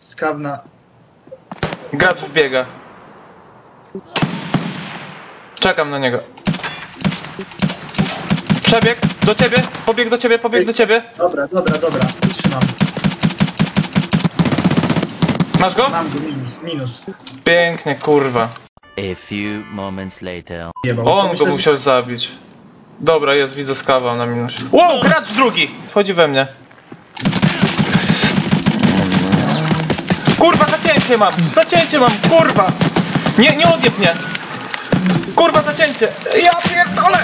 Skawna. Gracz wbiega. Czekam na niego. Przebieg do ciebie, pobieg do ciebie, pobieg do ciebie. Dobra, dobra, dobra. Trzymam. Masz go? Mam go, minus, minus. Pięknie, kurwa. A few moments later. Jebał. On go że- musiał zabić. Dobra, jest, widzę skawa na minusie. Wow, gracz drugi! Wchodzi we mnie. Zacięcie mam! Zacięcie mam, kurwa! Nie, nie odjeb mnie! Kurwa, zacięcie! Ja pierdolę!